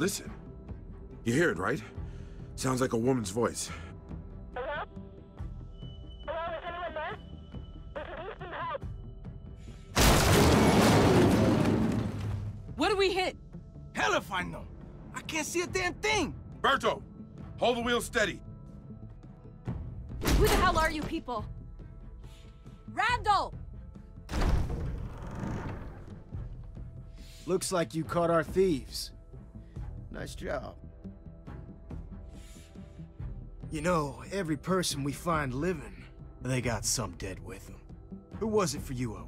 Listen. You hear it, right? Sounds like a woman's voice. Hello? Hello, is anyone there? We could use some help. What do we hit? Hell if I know. I can't see a damn thing. Berto, hold the wheel steady. Who the hell are you people? Randall! Looks like you caught our thieves. Nice job. You know, every person we find living, they got some dead with them. Who was it for you, I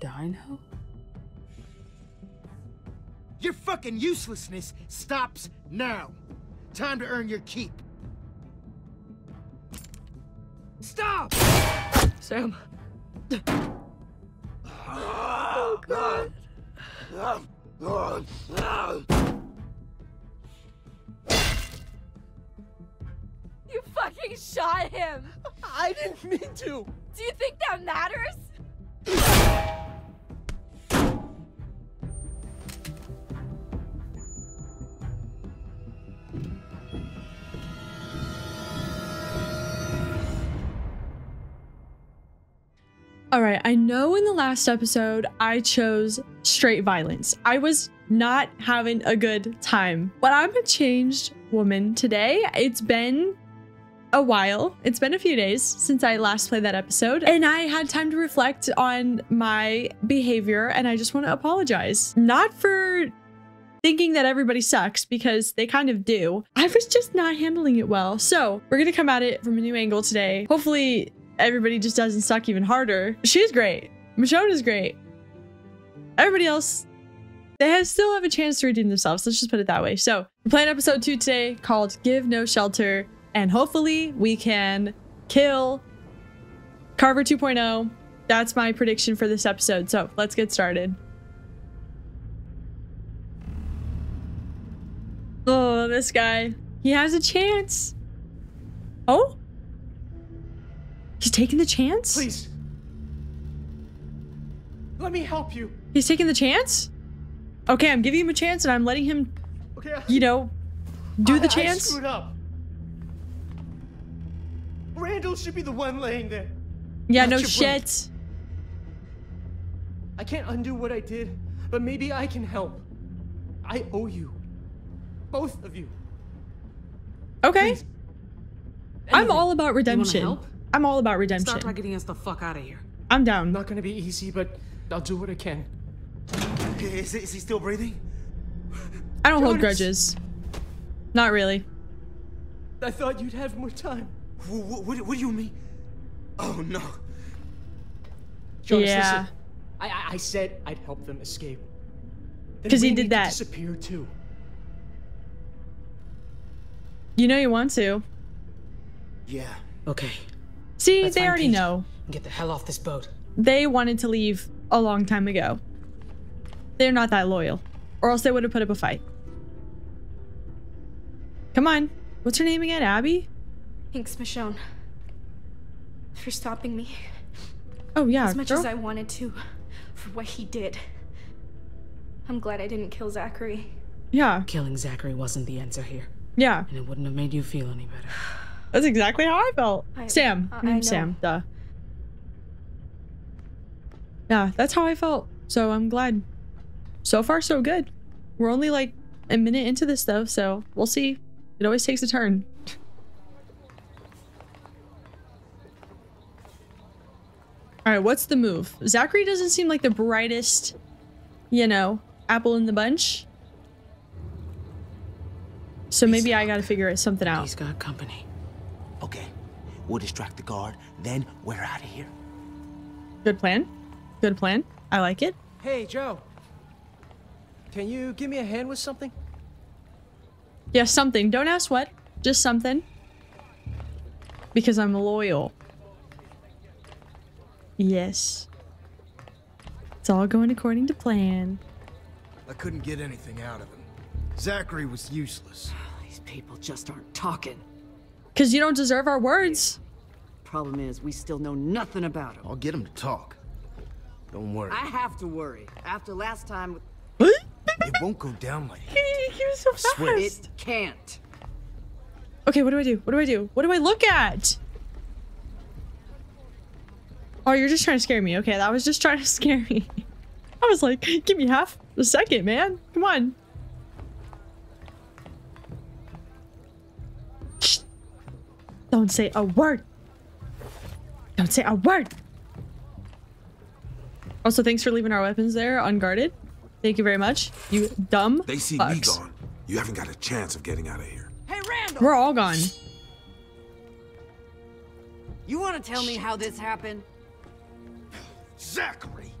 Dino? Your fucking uselessness stops now. Time to earn your keep. Stop! Sam. Oh, God. You fucking shot him! I didn't mean to. Do you think that matters? All right, I know in the last episode I chose straight violence. I was not having a good time, but I'm a changed woman today. It's been a while. It's been a few days since I last played that episode, and I had time to reflect on my behavior, and I just want to apologize. Not for thinking that everybody sucks because they kind of do. I was just not handling it well. So, we're going to come at it from a new angle today. Hopefully, everybody just doesn't suck even harder. She's great. Michonne is great. Everybody else, they have, still have a chance to redeem themselves. Let's just put it that way. So, we're playing episode two today called Give No Shelter, and hopefully, we can kill Carver 2.0. That's my prediction for this episode. So, let's get started. Oh, this guy. He has a chance. Oh? He's taking the chance? Please. Let me help you. He's taking the chance? Okay, I'm giving him a chance and I'm letting him, Okay. I- you know, do I- the I chance. screwed up. Randall should be the one laying there. yeah, Not no your brother. shit. I can't undo what I did, but maybe I can help. I owe you. Both of you. Okay. Please. I'm all about redemption. help? I'm all about redemption. Start by getting us the fuck out of here. I'm down. Not gonna be easy, but I'll do what I can. Is, is he still breathing? I don't hold Jonas. grudges. Not really. I thought you'd have more time. What, what, what do you mean? Oh no. Jonas, Yeah. listen. I, I, I said I'd help them escape. Because he did need to that. Disappear too. You know you want to. Yeah. Okay. See, Let's they already Pete know. Get the hell off this boat. They wanted to leave a long time ago. They're not that loyal. Or else they would have put up a fight. Come on. What's her name again? Abby? Thanks, Michonne, for stopping me Oh, yeah. as much girl. as I wanted to for what he did. I'm glad I didn't kill Zachary. Yeah. Killing Zachary wasn't the answer here, Yeah. and it wouldn't have made you feel any better. That's exactly how I felt. I- Sam. I- mm, Her I. Sam. Duh. Yeah, that's how I felt. So I'm glad. So far, so good. We're only like a minute into this though, so we'll see. It always takes a turn. All right, what's the move? Zachary doesn't seem like the brightest, you know, apple in the bunch. So maybe I gotta figure something out. He's got company. Okay, we'll distract the guard, then we're out of here. Good plan. Good plan. I like it. Hey, Joe. Can you give me a hand with something? Yeah, something. Don't ask what. Just something. Because I'm loyal. Yes. It's all going according to plan. I couldn't get anything out of him. Zachary was useless. These people just aren't talking. Because you don't deserve our words. Problem is, we still know nothing about him. I'll get him to talk. Don't worry. I have to worry. After last time, It won't go down like that. he was so swear. fast. it can't. Okay, what do I do? What do I do? What do I look at? Oh, you're just trying to scare me. Okay, that was just trying to scare me. I was like, give me half a second, man. Come on. Shh. Don't say a word. Don't say a word. Also, thanks for leaving our weapons there unguarded. Thank you very much. You dumb They see me gone. You haven't got a chance of getting out of here. Hey, Randall! We're all gone. You want to tell me how this happened? Zachary!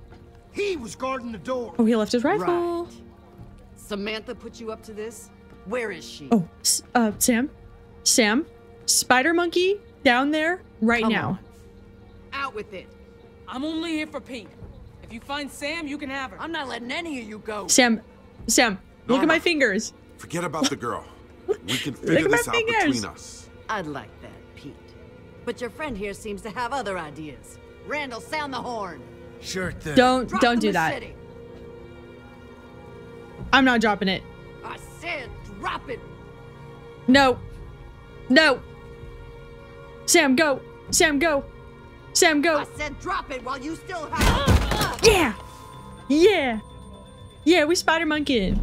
He was guarding the door. Oh, he left his rifle. Right. Samantha put you up to this? Where is she? Oh, uh, Sam, Sam, Spider Monkey down there right Come now. on. Out with it. I'm only here for Pete. If you find Sam, you can have her. I'm not letting any of you go. Sam, Sam, look at my fingers. Forget about the girl. We can figure this out fingers. between us. I'd like that, Pete. But your friend here seems to have other ideas. Randall, sound the horn. Sure thing. Don't Drop don't do that. machete. I'm not dropping it. I said drop it. No, no. Sam, go. Sam, go. Sam, go. I said drop it while you still have. Yeah, yeah, yeah. We Spider Monkey. Uh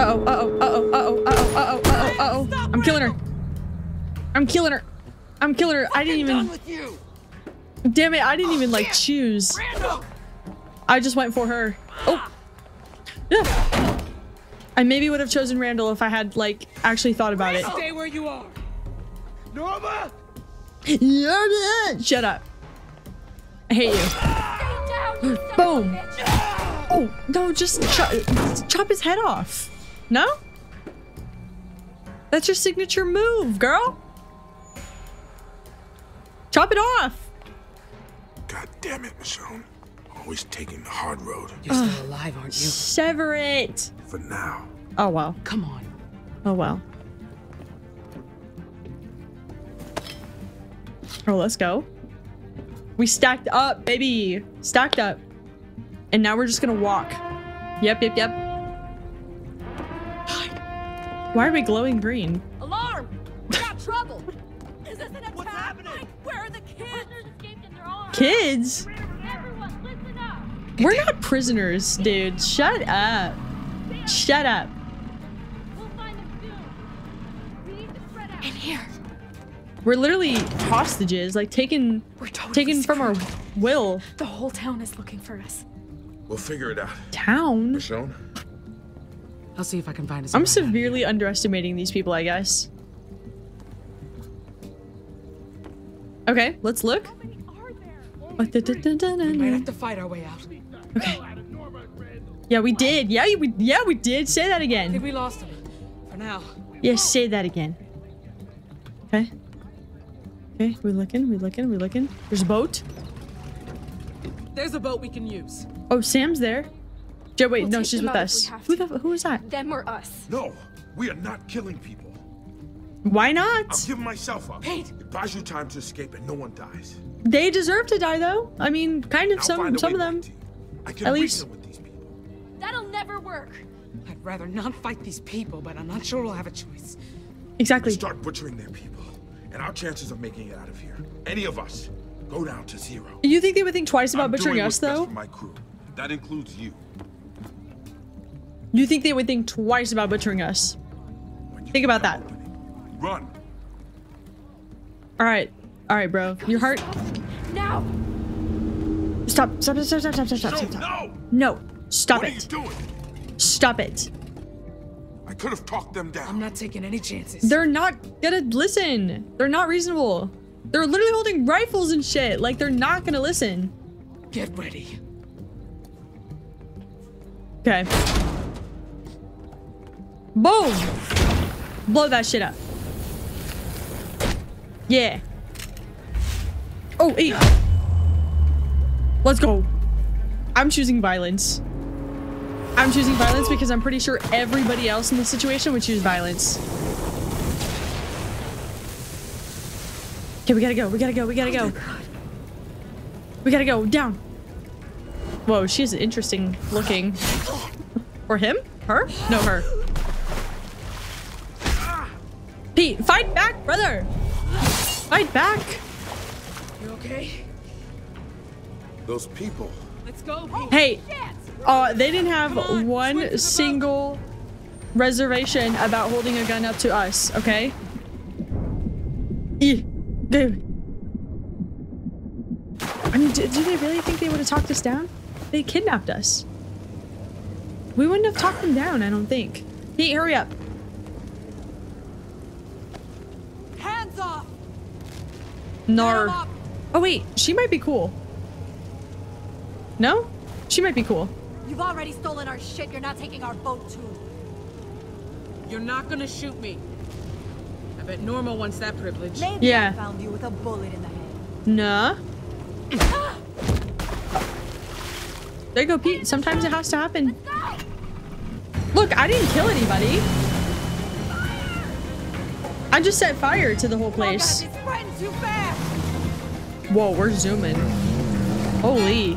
oh, uh oh, uh oh, uh oh, uh oh, uh oh, uh oh, uh oh. I'm killing her. I'm killing her. I'm killing her. I didn't Done even. With you. Damn it! I didn't even like choose. I just went for her. Oh. Yeah. I maybe would have chosen Randall if I had like actually thought about it. Stay where you are. Norma! Shut up. I hate you. Down, you son of a Boom. bitch. Oh no, just chop, chop his head off. No? That's your signature move, girl. Chop it off. God damn it, Michonne. Always taking the hard road. You're still alive, aren't you? Sever it. For now. Oh well. Come on. Oh well. Oh, let's go. We stacked up, baby. Stacked up. And now we're just gonna walk. Yep, yep, yep. Why are we glowing green? Kids? Everyone, listen up! We're not prisoners, dude. Shut up. Shut up. We'll find them soon. We need to spread out. In here. We're literally hostages, like taken We're totally taken from our will. The whole town is looking for us. We'll figure it out. Town. Michonne? I'll see if I can find us. I'm severely underestimating these people, I guess. Okay, let's look. We might da. have to fight our way out. Okay. Yeah, we did. Yeah, we yeah we did. Say that again. I think again. we lost him. For now. Yes, say that again. Okay. Okay, we looking. We looking. We looking. There's a boat. There's a boat we can use. Oh, Sam's there. Joe, wait, We'll no, she's with us. Who the who is that? Them or us. No, we are not killing people. Why not? I'll give myself up. Pete! It buys you time to escape and no one dies. They deserve to die, though. I mean, kind of I'll some some of them. back to you. I can At reason least- with these people. That'll never work. I'd rather not fight these people, but I'm not sure we'll have a choice. Exactly. Start butchering their people, and our chances of making it out of here, any of us, go down to zero. You think they would think twice about I'm butchering doing us, what's best though? for my crew. That includes you. You think they would think twice about butchering us? Think about that. opening. Run. All right, all right, bro. Your heart. Now! Stop! Stop! Stop! Stop! Stop! Stop! Stop! No, stop. no! No! Stop what are you it! doing? Stop it! I could have talked them down. I'm not taking any chances. They're not gonna listen. They're not reasonable. They're literally holding rifles and shit. Like they're not gonna listen. Get ready. Okay. Boom! Blow that shit up. Yeah. Oh, eight. Let's go. Oh. I'm choosing violence. I'm choosing violence because I'm pretty sure everybody else in this situation would choose violence. Okay, we gotta go. We gotta go. We gotta go. We gotta go. Down. Whoa, she's interesting looking. Or him? Her? No, her. Pete, fight back, brother! Fight back! You okay? Those people. Let's go, Hey, uh, they didn't have one single reservation about holding a gun up to us, okay? Dude. I mean, do, do they really think they would have talked us down? They kidnapped us. We wouldn't have talked them down, I don't think. Pete, hurry up. Hands off! Nar. Oh wait, she might be cool. No? She might be cool. You've already stolen our shit. You're not taking our boat too. You're not gonna shoot me. I bet Norma wants that privilege. Maybe Yeah. I found you with a bullet in the head. Nah. There you go, Pete. Sometimes it has to happen. Look, I didn't kill anybody. I just set fire to the whole place. It's spreading too fast. Whoa, we're zooming. Holy.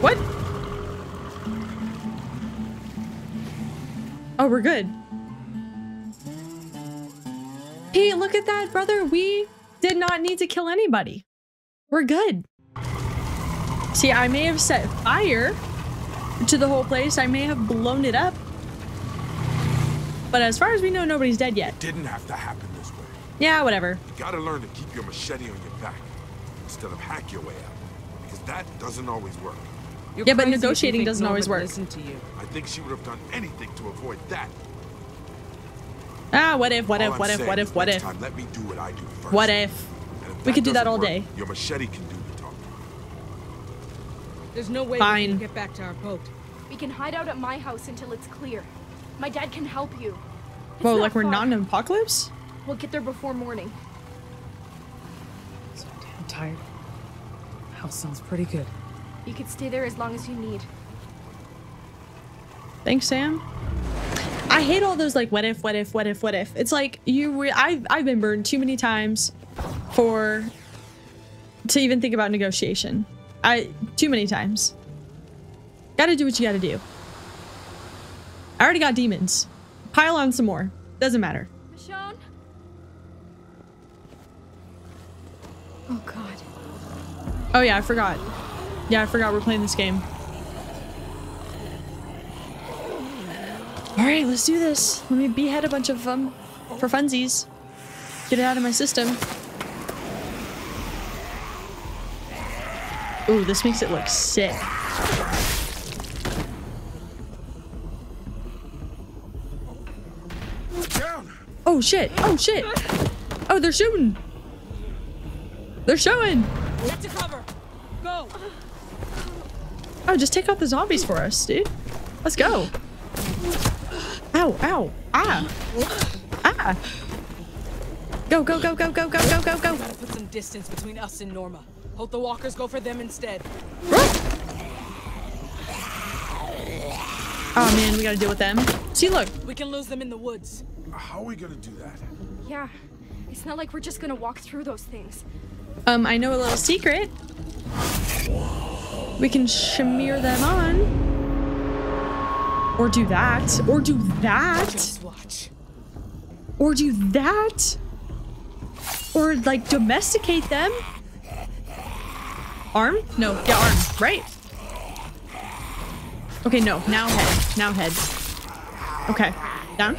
What? Oh, we're good. Hey, look at that, brother. We did not need to kill anybody. We're good. See, I may have set fire to the whole place. I may have blown it up. But as far as we know, nobody's dead yet. Didn't have to happen. Yeah, whatever. You gotta learn to keep your machete on your back instead of hack your way out. Because that doesn't always work. You're Yeah, but crazy if you negotiating doesn't Norma always work. Listen to you. I think she would have done anything to avoid that. Ah, what if, what All if, I'm what if, what if, what if? Time, let me do what I do first. What if? If We could do that all work, day. Your machete can do the talking. There's no way we can get back to our boat. We can hide out at my house until it's clear. My dad can help you. It's Whoa, like we're far. not in an apocalypse? We'll get there before morning. So damn tired. House sounds pretty good. You could stay there as long as you need. Thanks, Sam. I hate all those like what if, what if, what if, what if. It's like you. Re- I've I've been burned too many times for to even think about negotiation. I too many times. Got to do what you got to do. I already got demons. Pile on some more. Doesn't matter. Michonne? Oh god. Oh yeah, I forgot. Yeah, I forgot we're playing this game. All right, let's do this. Let me behead a bunch of them for funsies. Get it out of my system. Ooh, this makes it look sick. Oh shit! Oh shit! Oh, they're shooting! They're showing! Get to cover. Go. Oh, just take out the zombies for us, dude. Let's go. Ow, ow, ah. Ah. Go, go, go, go, go, go, go, go, go. Gotta put some distance between us and Norma. Hope the walkers go for them instead. Oh man, we gotta deal with them. See, look. We can lose them in the woods. How are we gonna do that? Yeah. It's not like we're just gonna walk through those things. Um, I know a little secret. We can smear them on. Or do that. Or do that. Watch. Or do that. Or like domesticate them. Arm? No, yeah, arm, right? Okay, no, now head. Now head. Okay, down.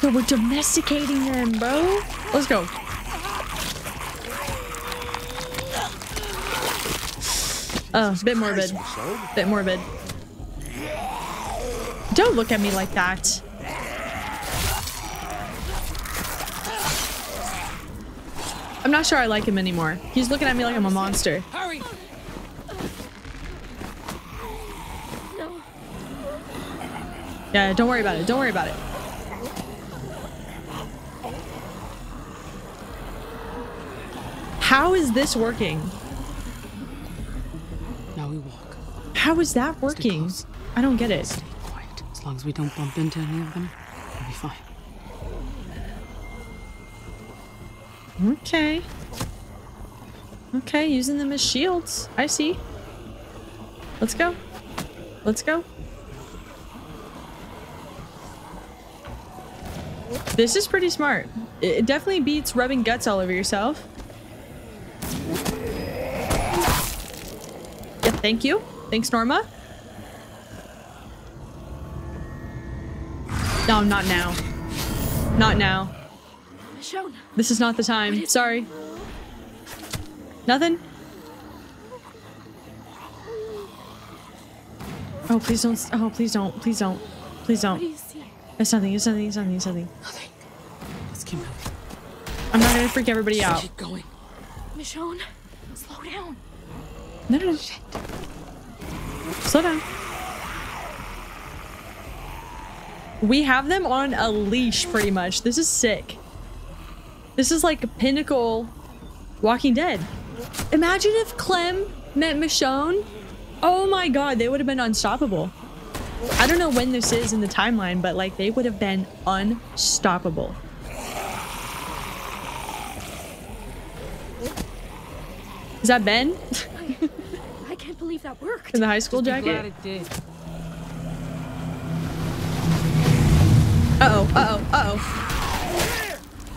Bro, we're domesticating them, bro. Let's go. Oh, a bit morbid. A Bit morbid. Don't look at me like that. I'm not sure I like him anymore. He's looking at me like I'm a monster. Hurry. Yeah, don't worry about it. Don't worry about it. How is this working? Now we walk. How is that working? I don't get it. Stay quiet. As long as we don't bump into any of them, we'll be fine. Okay. Okay, using them as shields. I see. Let's go. Let's go. This is pretty smart. It definitely beats rubbing guts all over yourself. Thank you. Thanks, Norma. No, not now. Not now. Michonne. This is not the time. Sorry. Nothing? Oh, please don't. Oh, please don't. Please don't. Please don't. It's nothing. It's nothing. It's nothing. It's nothing. Let's keep moving. I'm not gonna freak everybody out. Keep going. Michonne, slow down. No, no, no. Slow down. We have them on a leash, pretty much. This is sick. This is like a pinnacle Walking Dead. Imagine if Clem met Michonne. Oh my god, they would have been unstoppable. I don't know when this is in the timeline, but like they would have been unstoppable. Is that Ben? I can't believe that worked. In the high school Just glad jacket? it did. Uh oh, uh oh, uh oh.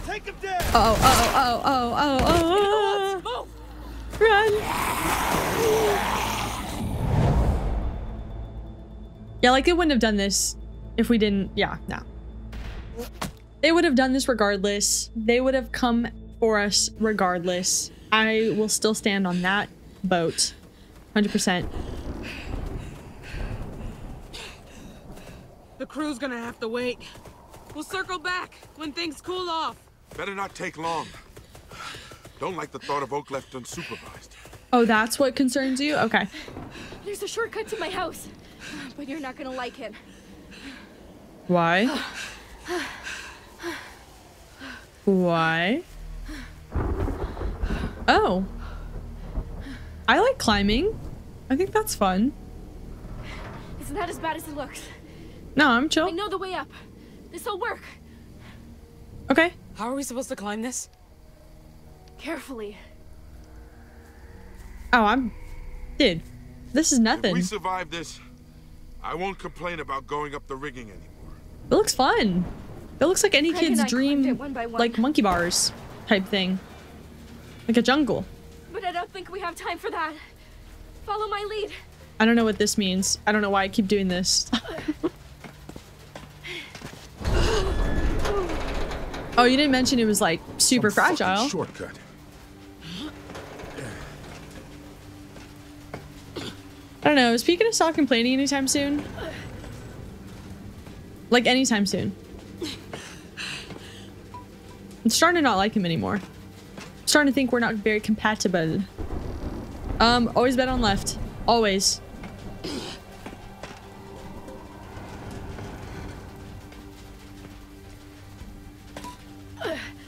Take him down! Uh oh, uh oh, uh oh, oh, oh, oh. Run. Yeah, like they wouldn't have done this if we didn't. Yeah, no. They would have done this regardless. They would have come for us regardless. I will still stand on that boat. 100%. The crew's gonna have to wait. We'll circle back when things cool off. Better not take long. Don't like the thought of Oak left unsupervised. Oh, that's what concerns you? Okay. There's a shortcut to my house, but you're not gonna like it. Why? Why? Oh. I like climbing. I think that's fun. It's not as bad as it looks. No, I'm chill. I know the way up. This'll work. Okay. How are we supposed to climb this? Carefully. Oh, I'm... Dude, this is If nothing. we survive this, I won't complain about going up the rigging anymore. It looks fun. It looks like any Craig kid's dream, one by one. like monkey bars type thing. Like a jungle. But I don't think we have time for that. Follow my lead. I don't know what this means. I don't know why I keep doing this. oh, you didn't mention it was like super Some fragile. Shortcut. I don't know. Is Pete gonna stop complaining anytime soon? Like anytime soon. I'm starting to not like him anymore. I'm starting to think we're not very compatible. Um, always bet on left. Always.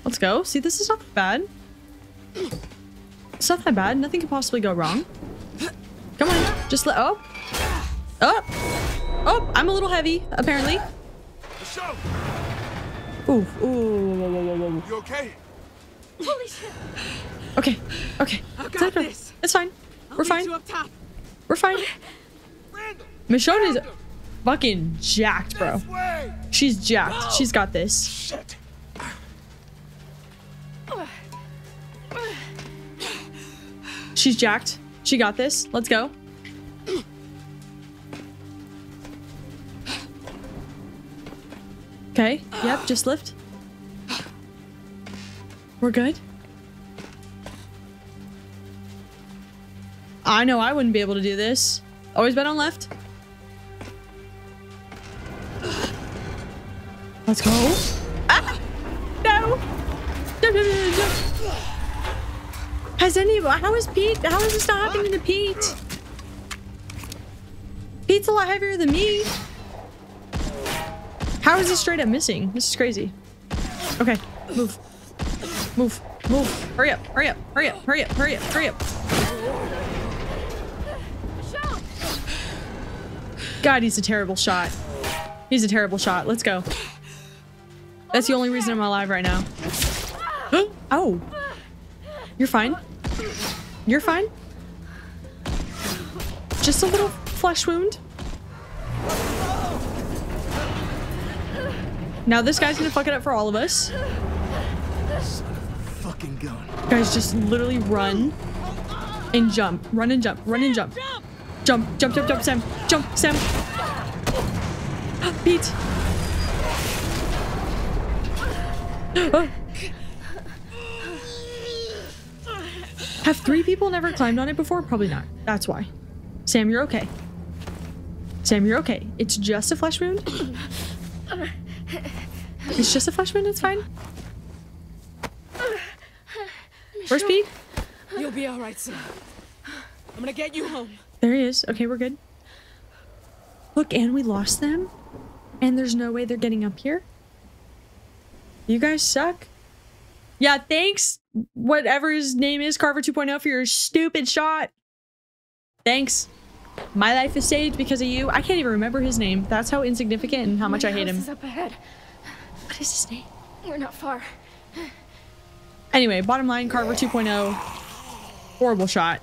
Let's go. See, this is not that bad. It's not that bad. Nothing could possibly go wrong. Come on. Just let. Oh. Oh. Oh, I'm a little heavy, apparently. Ooh. Ooh. you okay? Holy shit. Okay. Okay. This. It's fine. I'll We're fine. you up top. We're fine. Michonne is fucking jacked, bro. She's jacked. She's got this. Shit. She's jacked. She got this. Let's go. Okay. Yep. Just lift. We're good. I know I wouldn't be able to do this. Always bet on left. Let's go. Ah! No. Has any how is Pete how is this not happening to Pete? Pete's a lot heavier than me. How is he straight up missing? This is crazy. Okay, move. Move. Move. Hurry up. Hurry up. Hurry up. Hurry up. Hurry up. Hurry up. God, he's a terrible shot. He's a terrible shot. Let's go. That's the only reason I'm alive right now. oh. You're fine. You're fine. Just a little flesh wound. Now this guy's gonna fuck it up for all of us. Gun. Guys, just literally run and jump. Run and jump. Run and jump. Jump, jump, jump, jump, Sam. Jump, Sam. Pete. Have three people never climbed on it before? Probably not. That's why. Sam, you're okay. Sam, you're okay. It's just a flesh wound. It's just a flesh wound. It's fine. Where's Pete? You'll be all right, sir. I'm gonna get you home. There he is. Okay, we're good. Look, and we lost them. And there's no way they're getting up here. You guys suck. Yeah, thanks. Whatever his name is, Carver 2.0, for your stupid shot. Thanks. My life is saved because of you. I can't even remember his name. That's how insignificant and how much My I hate him. Is up ahead. What is his name? We're not far. Anyway, bottom line, Carver 2.0, horrible shot.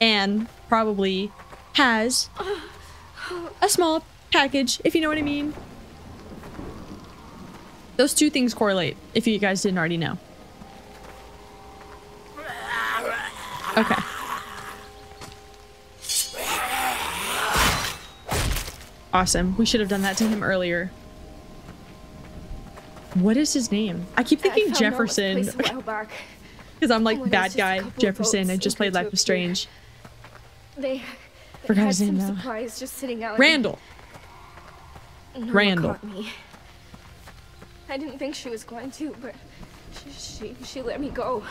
And probably has a small package, if you know what I mean. Those two things correlate, if you guys didn't already know. Okay. Awesome. We should have done that to him earlier. What is his name? I keep thinking found Noah's Jefferson. place a while back. Because I'm like oh When there bad was guy Jefferson. I just played anchored Life to is. Strange. They, they Forgot his name some now. supplies just sitting out. Randall. Norma Randall. me. I didn't think she was going to, but she she, she let me go.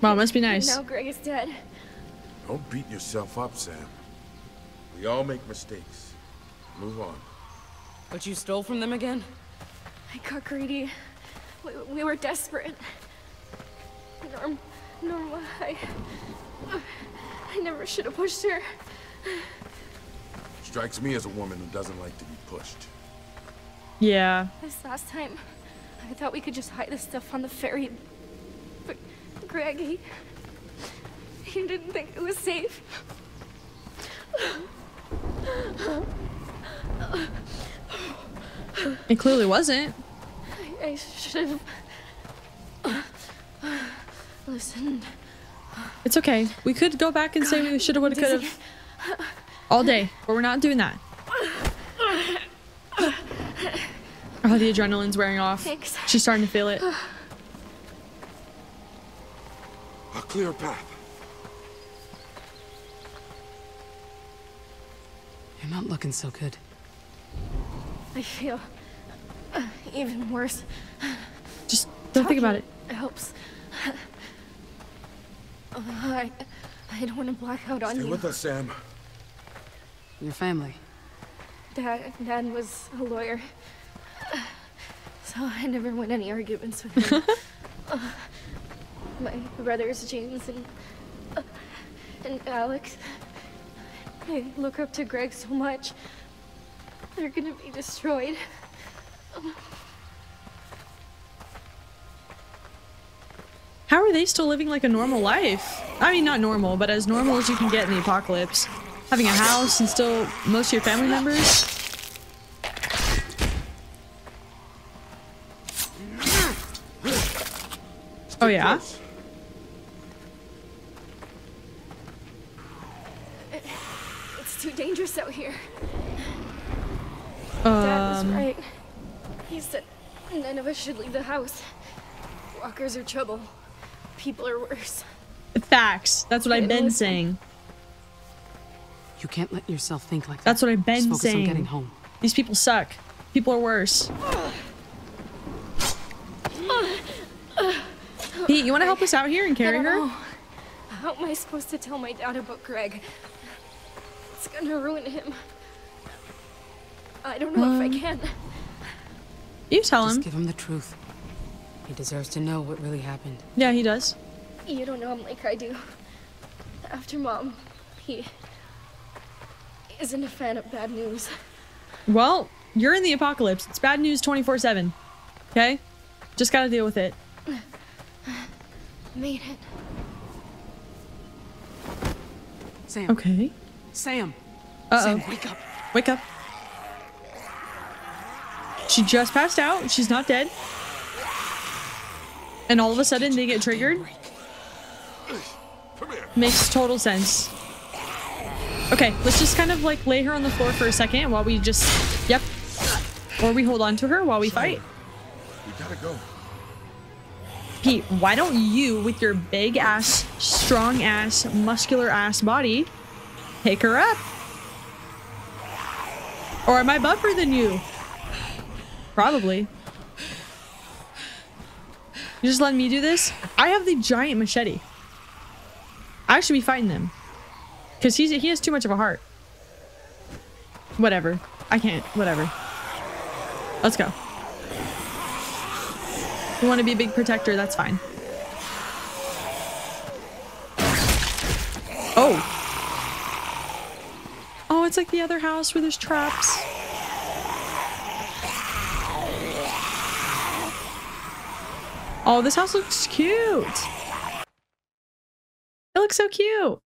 Wow, must be And nice. now Greg is dead. Don't beat yourself up, Sam. We all make mistakes. Move on. But you stole from them again? I got greedy. We, we were desperate. Norm, Norma, I, I never should have pushed her. Strikes me as a woman who doesn't like to be pushed. Yeah. This last time, I thought we could just hide the stuff on the ferry. But Greg, he, he didn't think it was safe. It clearly wasn't. I, I should have uh, listened. It's okay. We could go back and say we should have, would have, could have. All day. But we're not doing that. Oh, the adrenaline's wearing off. Thanks. She's starting to feel it. A clear path. You're not looking so good. I feel uh, even worse. Just don't think about it. It helps. Uh, I, I don't want to black out on you. Stay you. with us, Sam. Your family. Dad, Dad was a lawyer, so I never win any arguments with him. Uh, my brothers James and uh, and Alex, I look up to Greg so much. They're gonna be destroyed. How are they still living like a normal life? I mean, not normal, but as normal as you can get in the apocalypse. Having a house and still most of your family members. Oh yeah? It's too dangerous out here. Dad was Um, right. He said none of us should leave the house. Walkers are trouble. People are worse. facts. That's what I've been listen. saying. You can't let yourself think like that. That's what I've been Just focus saying. on getting home. These people suck. People are worse. Pete, you want to help us out here and carry I don't her? know. How am I supposed to tell my dad about Greg? It's gonna ruin him. I don't know if Um, I can. You tell Just him. give him the truth. He deserves to know what really happened. Yeah, he does. You don't know him like I do. After mom, he isn't a fan of bad news. Well, you're in the apocalypse. It's bad news 24 7. Okay? Just gotta deal with it. Made it. Sam. Okay. Sam. Uh oh. Sam, wake up. Wake up. She just passed out. She's not dead. And all of a sudden they get triggered. Makes total sense. Okay, let's just kind of like lay her on the floor for a second while we just, yep. Or we hold on to her while we fight. We gotta go. Pete, why don't you, with your big ass, strong ass, muscular ass body, pick her up? Or am I buffer than you? Probably. You just letting me do this? I have the giant machete. I should be fighting them. Because he's he has too much of a heart. Whatever. I can't. Whatever. Let's go. You want to be a big protector, that's fine. Oh. Oh, it's like the other house where there's traps. Oh, this house looks cute. It looks so cute.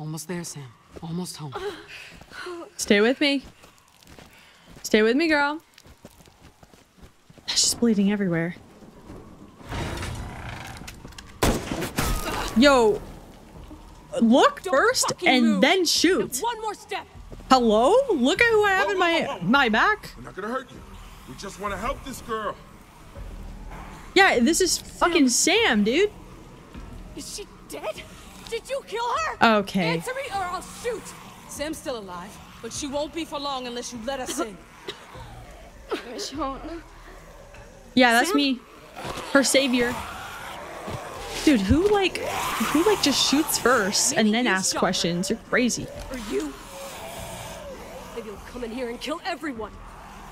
Almost there, Sam. Almost home. Stay with me. Stay with me, girl. She's bleeding everywhere. Yo, look first and move. then shoot. One more step. Hello? Look at who I have Whoa, in my whoa, whoa. my back. We're not gonna hurt you. We just want to help this girl. Yeah, this is fucking Sam, dude. Is she dead? Did you kill her? Okay. Answer me or I'll shoot. Sam's still alive, but she won't be for long unless you let us in. Michonne. Yeah, that's Sam? me. Her savior. Dude, who like who like just shoots first and then asks shot her. questions? You're crazy. Or you. Maybe you'll come in here and kill everyone.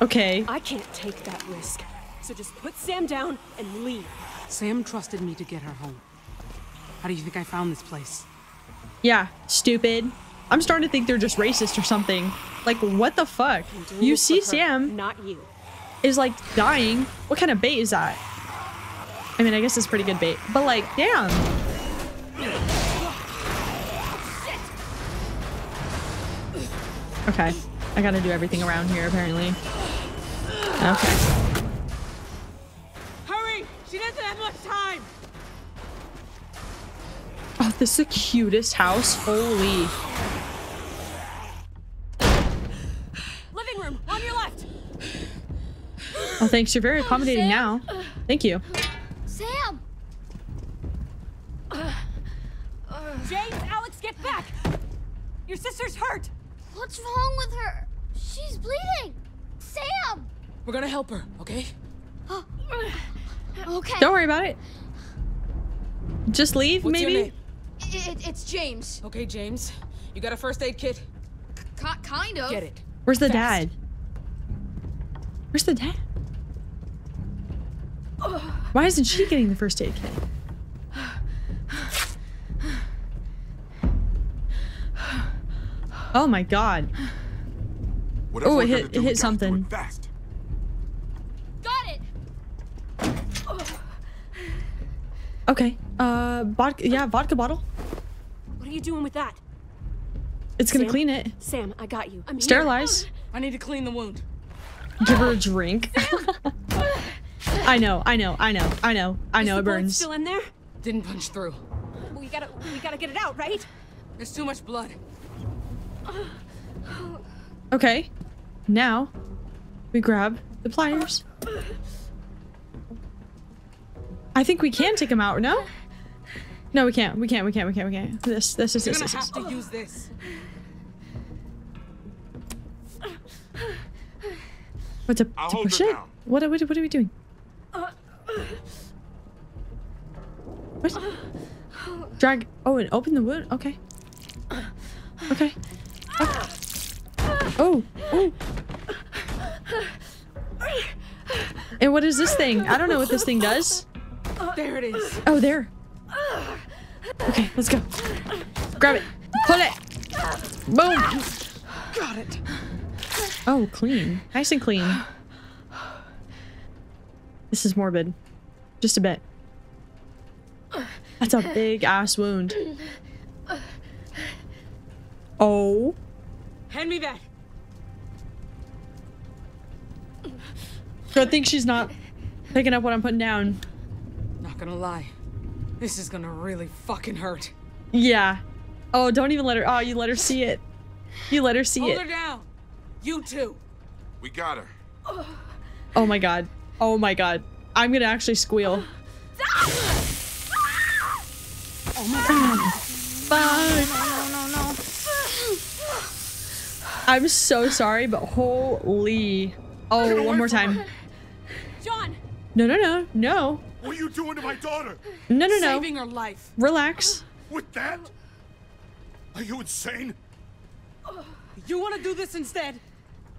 Okay. I can't take that risk. So just put Sam down and leave. Sam trusted me to get her home. How do you think I found this place? Yeah, stupid. I'm starting to think they're just racist or something. Like, what the fuck? You see her, Sam Not you. is like dying. What kind of bait is that? I mean, I guess it's pretty good bait, but like, damn. Okay, I gotta do everything around here apparently. Okay. Hurry! She doesn't have much time! Oh, this is the cutest house. Holy. Living room, on your left! Oh, thanks. You're very oh, accommodating now. Thank you. Sam! James, Alex, get back! Your sister's hurt! What's wrong with her? She's bleeding! Sam! We're gonna help her, okay? Okay. Don't worry about it. Just leave, What's maybe? your name? It, it's James. Okay, James. You got a first aid kit? Ki kind of. Get it. Where's the Fast. dad? Where's the dad? Why isn't she getting the first aid kit? Oh my god. Whatever Oh, it hit- it hit something. it Fast. Got it. Okay. Uh, vodka. Yeah, vodka bottle. What are you doing with that? It's gonna Sam? clean it. Sam, I got you. I'm here. Sterilize. I need to clean the wound. Give her a drink. I know. I know. I know. I know. I know. Is It the bullet burns. Still in there? Didn't punch through. We gotta, we gotta get it out, right? There's too much blood. Okay. Now, we grab the pliers. I think we can take him out. No. No, we can't. We can't. We can't. We can't. We can't. This. This is this. gonna This. have this. to use this. What to, I'll to push it? down. What, are- what, what are we doing? What? Drag. Oh, and open the wood. Okay. Okay. Oh. Oh. And what is this thing? I don't know what this thing does. There it is. Oh, there. Okay, let's go. Grab it. Pull it. Boom. Got it. Oh, clean. Nice and clean. This is morbid. Just a bit. That's a big ass wound. Oh. Hand me that. Good thing she's not picking up what I'm putting down. Not gonna lie. This is gonna really fucking hurt. Yeah. Oh, don't even let her. Oh, you let her see it. You let her see Hold it. her down. You too. We got her. Oh my god. Oh my god. I'm gonna actually squeal. Oh Fuck. No, no, no. I'm so sorry, but holy. Oh, one more time. John! No, no, no, no. What are you doing to my daughter? No, no, no. Saving her life. Relax. With that? Are you insane? You want to do this instead?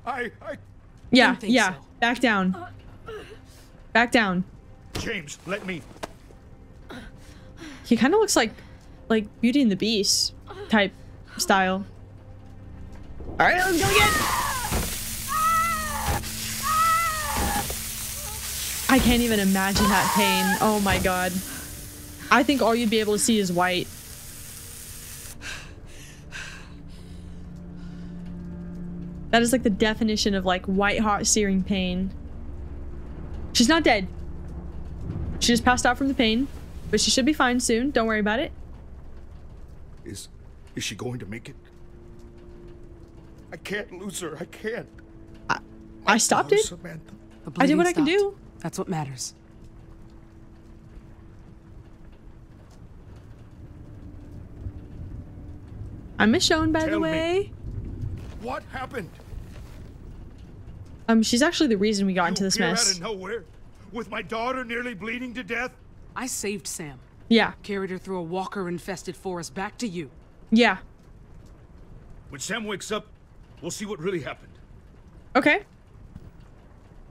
I, I, Yeah, yeah. so. Back down. Back down. James, let me. He kind of looks like, like Beauty and the Beast type style. All right, let's go again. I can't even imagine that pain. Oh my god. I think all you'd be able to see is white. That is like the definition of like white hot searing pain. She's not dead. She just passed out from the pain, but she should be fine soon. Don't worry about it. Is, is she going to make it? I can't lose her. I can't. I I stopped it. Samantha. I did what bleeding I can do. That's what matters. I'm Michonne, by the Tell me. way. What happened? Um, she's actually the reason we got into this mess. Out of nowhere, with my daughter nearly bleeding to death. I saved Sam. Yeah, Carried her through a walker-infested forest back to you. yeah. When Sam wakes up, we'll see what really happened. Okay.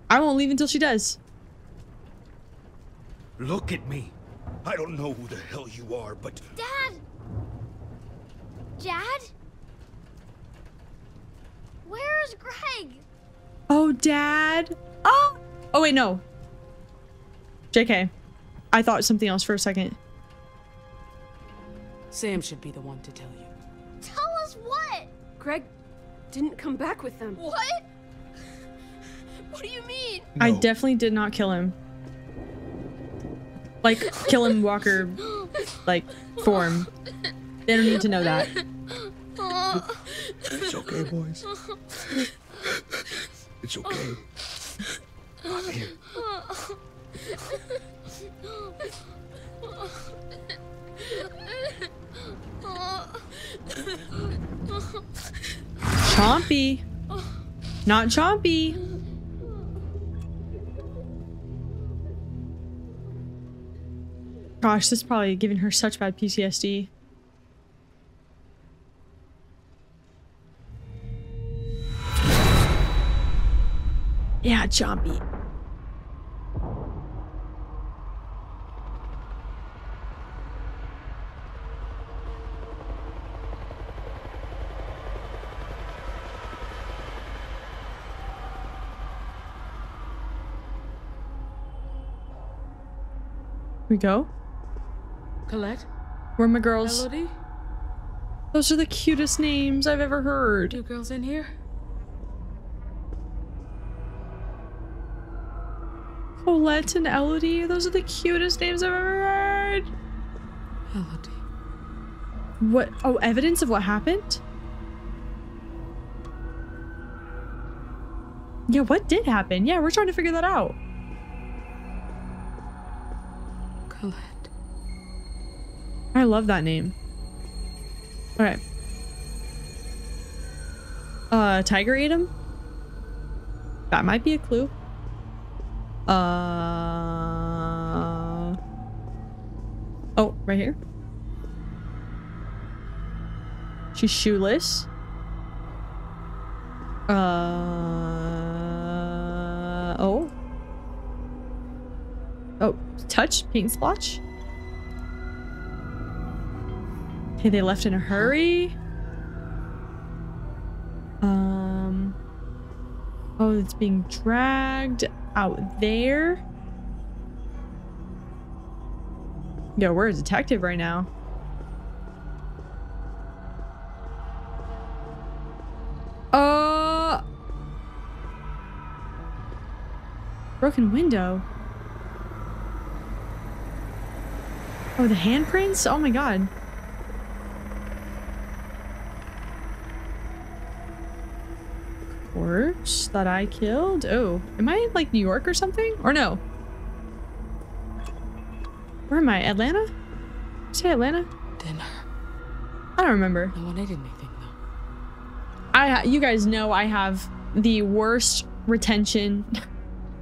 I won't leave until she does. Look at me. I don't know who the hell you are, but Dad! Dad? Where's Greg? Oh, Dad. Oh. Oh wait, no. JK. I thought something else for a second. Sam should be the one to tell you. Tell us what? Greg didn't come back with them. What? What do you mean? I definitely did not kill him. Like kill him Walker like form. They don't need to know that. it's okay, boys. It's okay. I'm here. Chompy. Not chompy. Gosh, this is probably giving her such bad PTSD. Yeah, chompy. we go. Colette? Where are my girls? Melody? Those are the cutest names I've ever heard. You girls in here? Colette and Elodie, those are the cutest names I've ever heard. Melody. What? Oh, evidence of what happened? Yeah, what did happen? Yeah, we're trying to figure that out. Colette. I love that name. Alright. Uh, Tiger ate him? That might be a clue. Uh. Oh, right here. She's shoeless. Uh. Oh. Oh, touch, paint splotch. Okay, they left in a hurry. Um. Oh, it's being dragged out there. Yo, we're a detective right now. Uh. Broken window. Oh, the handprints? Oh my god. That I killed? Oh, am I in like New York or something? Or no? Where am I? Atlanta? Say Atlanta? Dinner. I don't remember. No one ate anything though. I you guys know I have the worst retention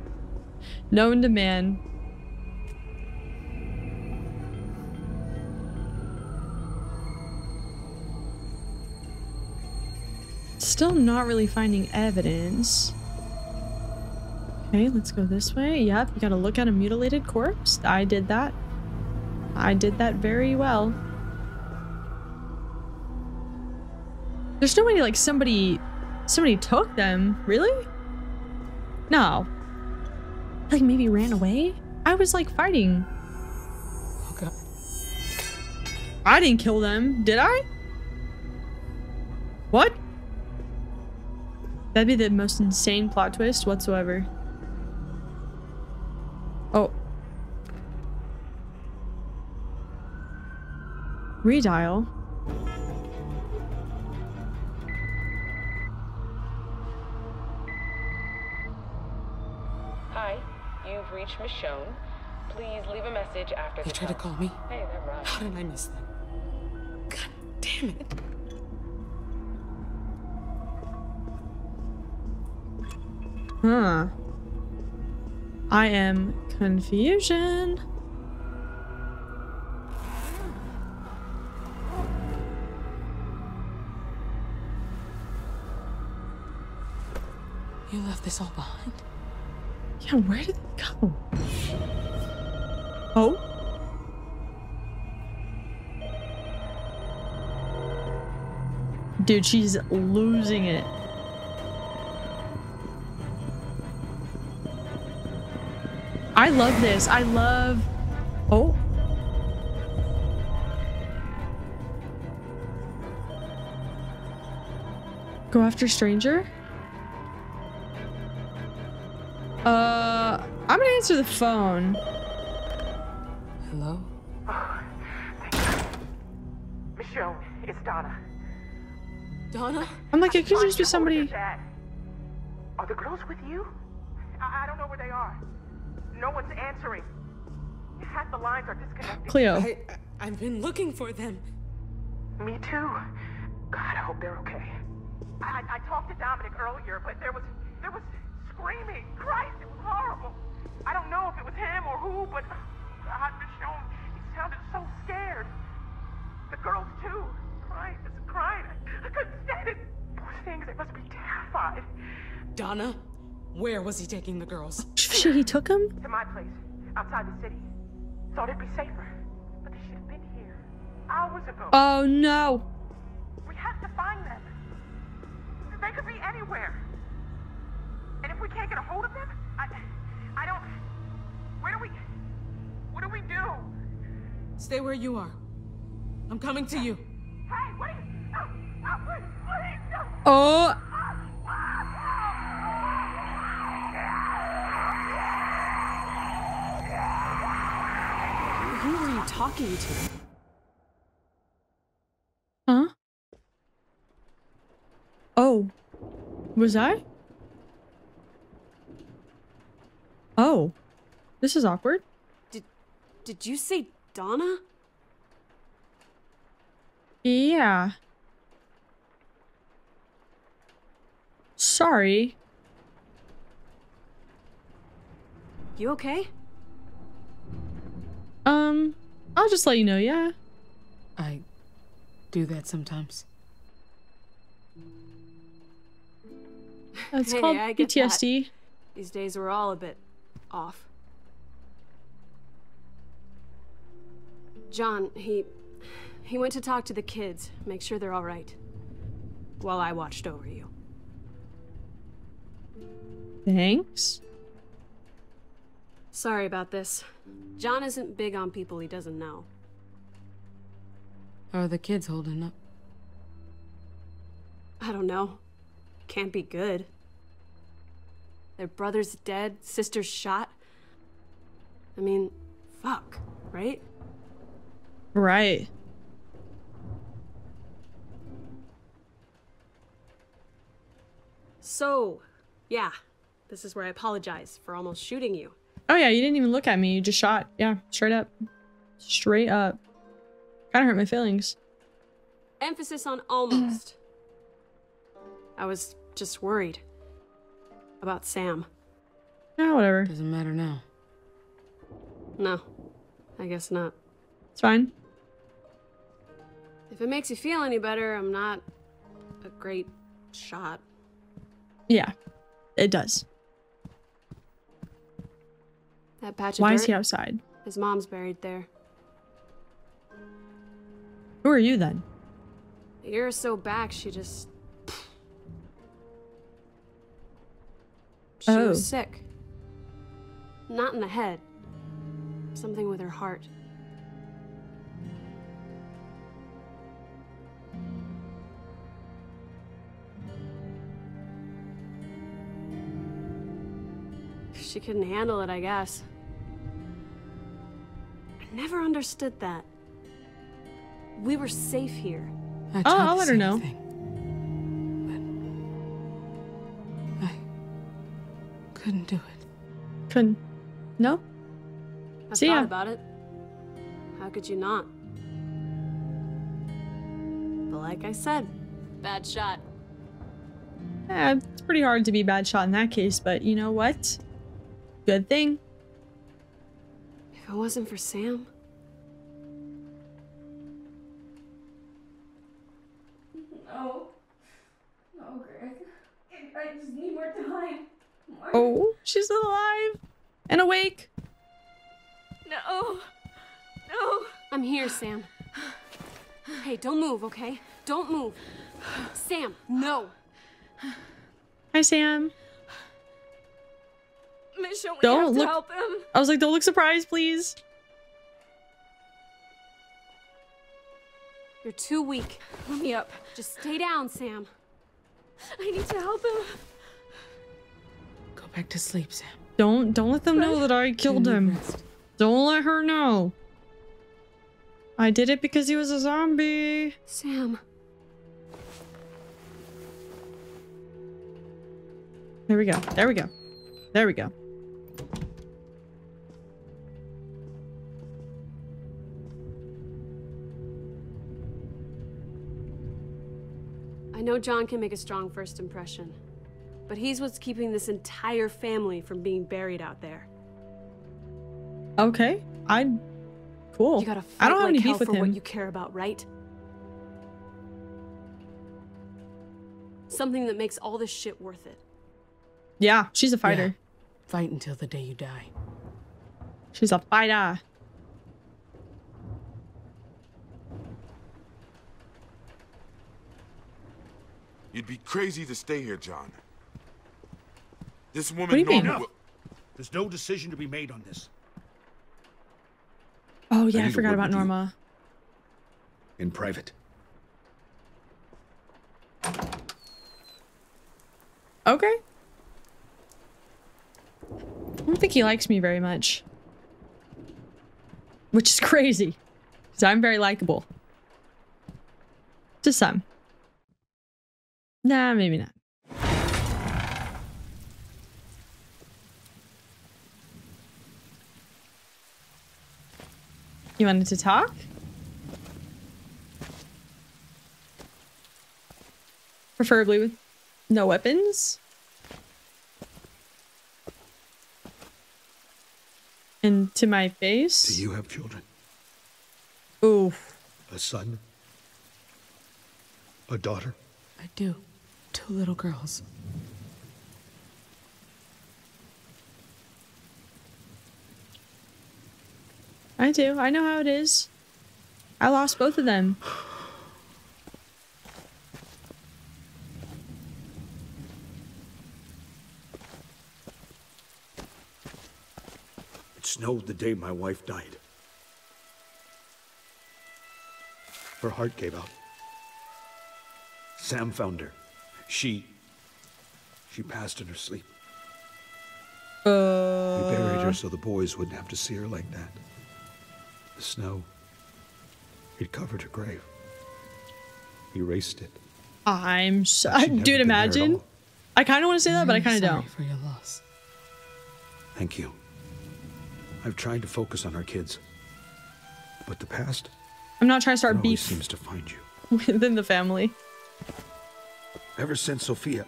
known to man. Still not really finding evidence. Okay, let's go this way. Yep, you gotta look at a mutilated corpse. I did that. I did that very well. There's no way like somebody somebody took them, really? No. Like maybe ran away? I was like fighting. Okay. I didn't kill them, did I? What? That'd be the most insane plot twist whatsoever. Oh. Redial. Hi, you've reached Michonne. Please leave a message after They the tried to call me. Hey, they're right. How did I miss that? God damn it. Huh. I am confusion. You left this all behind? Yeah, where did it go? Oh? Dude, she's losing it. I love this. I love. Oh. Go after stranger? Uh, I'm gonna answer the phone. Hello? Michonne, it's Donna. Donna? I'm like, it could just be somebody. Are the girls with you? Answering. Half the lines are disconnected. Cleo. I, I, I've been looking for them. Me too. God, I hope they're okay. I, I, I talked to Dominic earlier, but there was there was screaming. Christ, it was horrible. I don't know if it was him or who, but God, Michonne, he sounded so scared. The girls too. Crying, just crying. I, I couldn't stand it. Poor things, they must be terrified. Donna? Where was he taking the girls? Shit, he took them? To my place, outside the city. Thought it'd be safer. But they should have been here hours ago. Oh no. We have to find them. They could be anywhere. And if we can't get a hold of them, I, I don't. Where do we? What do we do? Stay where you are. I'm coming to you. Hey, wait! No, no, please, please, no. Oh. Talking to? Huh? Oh. Was I? Oh. This is awkward. Did did you say Donna? Yeah. Sorry. You okay? Um, I'll just let you know, yeah. I do that sometimes. It's Hey, called I get that. PTSD. These days we're all a bit off. John, he. he went to talk to the kids, make sure they're alright. While I watched over you. Thanks. Sorry about this. John isn't big on people he doesn't know. How are the kids holding up? I don't know. Can't be good. Their brother's dead, sister's shot. I mean, fuck, right? Right. So, yeah, this is where I apologize for almost shooting you. Oh yeah, you didn't even look at me. You just shot. Yeah, straight up. Straight up. Kind of hurt my feelings. Emphasis on almost. I was just worried about Sam. Yeah, whatever. Doesn't matter now. No, I guess not. It's fine. If it makes you feel any better, I'm not a great shot. Yeah, it does. That patch Why dirt, is he outside? His mom's buried there. Who are you then? A year or so back, she just. She Oh. was sick. Not in the head. Something with her heart. She couldn't handle it, I guess. I never understood that. We were safe here. I Oh, I'll let her know. thing, but I couldn't do it. Couldn't. No? I See thought ya. about it. How could you not? But like I said, bad shot. Yeah, it's pretty hard to be bad shot in that case, but you know what? Good thing. If it wasn't for Sam, No. No, Greg. I just need more time. More. Oh, she's alive and awake. No. No. I'm here, Sam. Hey, don't move, okay? Don't move. Sam, no. Hi, Sam. Michonne, we Don't have to look- help him. I was like, don't look surprised, please. You're too weak. Let me up. Just stay down, Sam. I need to help him. Go back to sleep, Sam. Don't don't let them know that I killed him. rest. Don't let her know. I did it because he was a zombie. Sam. There we go. There we go. There we go. I know John can make a strong first impression, but he's what's keeping this entire family from being buried out there. Okay. I'm cool. You gotta fight I don't have like any hell beef with for what you care about, right? Something that makes all this shit worth it. Yeah, she's a fighter. Fight until the day you die. She's a fighter. You'd be crazy to stay here, John. This woman do you mean? Norma Enough. There's no decision to be made on this. Oh yeah, I, need a forgot about with you. Norma. In private. Okay. I don't think he likes me very much. Which is crazy. Because I'm very likable. To some. Nah, maybe not. You wanted to talk? Preferably with no weapons? And to my face? Do you have children? Oof. A son? A daughter? I do. Two little girls. I do. I know how it is. I lost both of them. It snowed the day my wife died. Her heart gave out. Sam found her. She. She passed in her sleep. Uh. We buried her so the boys wouldn't have to see her like that. The snow. It covered her grave. Erased it. I'm so, Like she'd dude. been there at Imagine. I kind of want to say that, but I kind of don't. for your loss. Thank you. I've tried to focus on our kids. But the past I'm not trying to start it beef seems to find you. within the family. Ever since Sophia,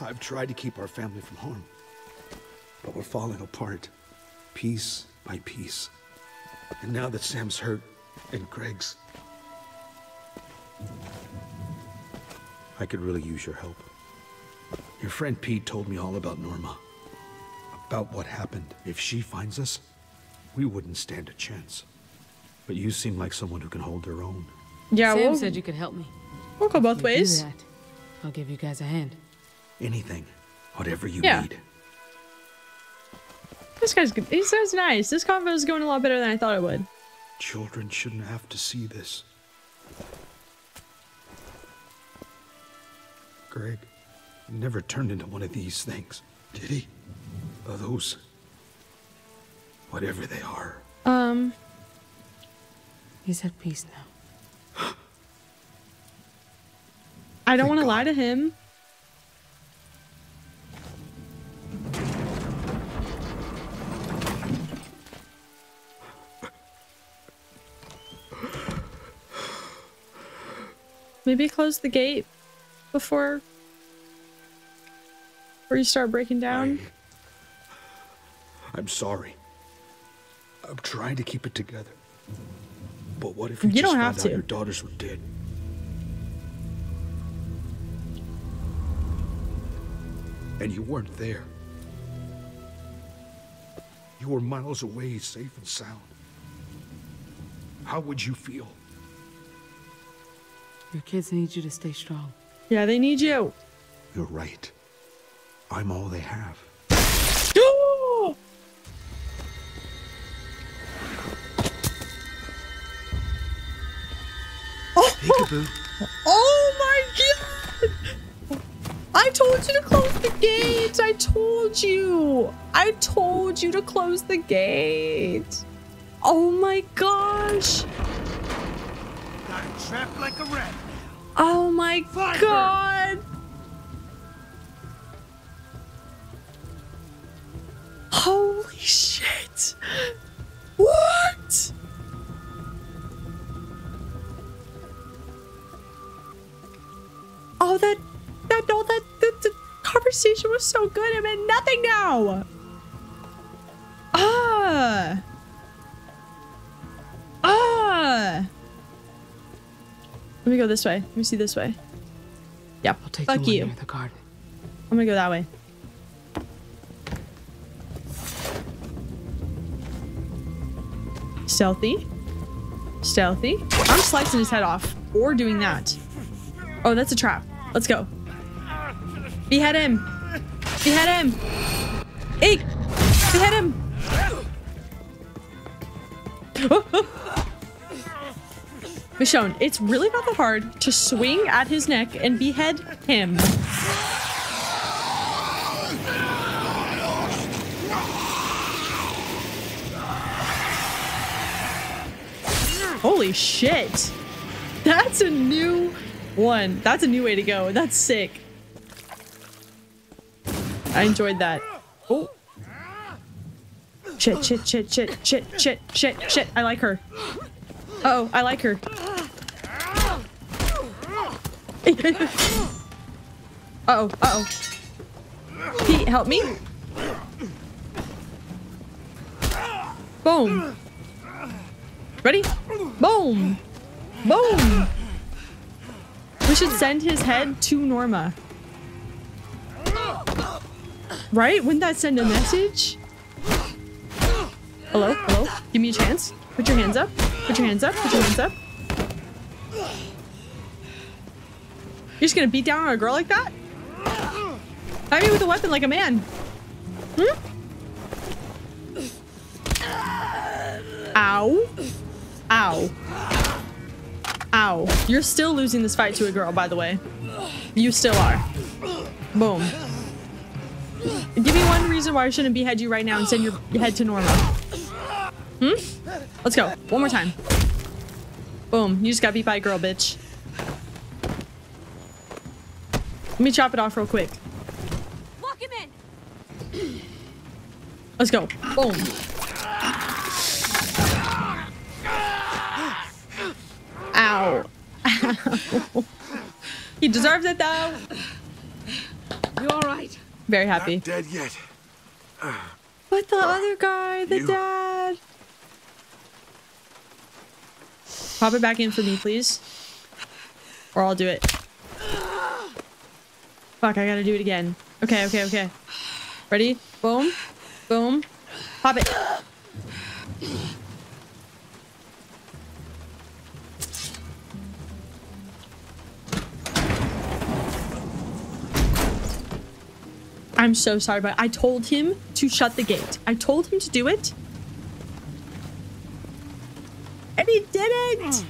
I've tried to keep our family from harm. But we're falling apart, piece by piece. And now that Sam's hurt, and Greg's. I could really use your help. Your friend Pete told me all about Norma. About what happened. If she finds us, we wouldn't stand a chance. But you seem like someone who can hold their own. Yeah, Sam we'll, said you could help me. we'll go both If you do ways. that, I'll give you guys a hand. Anything. Whatever you Yeah. need. This guy's good. This guy's nice. This convo is going a lot better than I thought it would. Children shouldn't have to see this. Greg never turned into one of these things, did he? Or those. Whatever they are. Um, He's at peace now. I don't want to lie to him. Maybe close the gate before before you start breaking down. I'm sorry. I'm trying to keep it together. But what if you, You just don't have out to. your daughters were dead? And you weren't there. You were miles away, safe and sound. How would you feel? Your kids need you to stay strong. Yeah, they need you. You're right. I'm all they have. Oh! Peekaboo. Oh my god! I told you to close the gate! I told you! I told you to close the gate! Oh my gosh! Got trapped like a rat. Oh my god! Was so good. It meant nothing now. Ah. Ah. Let me go this way. Let me see this way. Yep. I'll take Fuck you. the garden. I'm gonna go that way. Stealthy. Stealthy. I'm slicing his head off. Or doing that. Oh, that's a trap. Let's go. Behead him. Behead him. Eek. Behead him. Michonne, it's really not that hard to swing at his neck and behead him. Holy shit. That's a new one. That's a new way to go. That's sick. I enjoyed that. Oh. Shit, shit, shit, shit, shit, shit, shit, shit. I like her. Uh oh, I like her. uh oh, uh oh. Pete, help me. Boom. Ready? Boom. Boom. We should send his head to Norma. Right? Wouldn't that send a message? Hello? Hello? Give me a chance. Put your hands up. Put your hands up. Put your hands up. You're just gonna beat down on a girl like that? Fight me with a weapon like a man. Hmm? Ow. Ow. Ow. You're still losing this fight to a girl, by the way. You still are. Boom. Give me one reason why I shouldn't behead you right now and send your head to Norma. Hmm? Let's go. One more time. Boom. You just got beat by a girl, bitch. Let me chop it off real quick. Lock him in. Let's go. Boom. Ow. Ow. he deserves it though. You all right? Very happy. Not dead yet. But the ah, other guy, the You- dad. Pop it back in for me, please. Or I'll do it. Fuck, I gotta do it again. Okay, okay, okay. Ready? Boom. Boom. Pop it. I'm so sorry, but I told him to shut the gate. I told him to do it. And he didn't.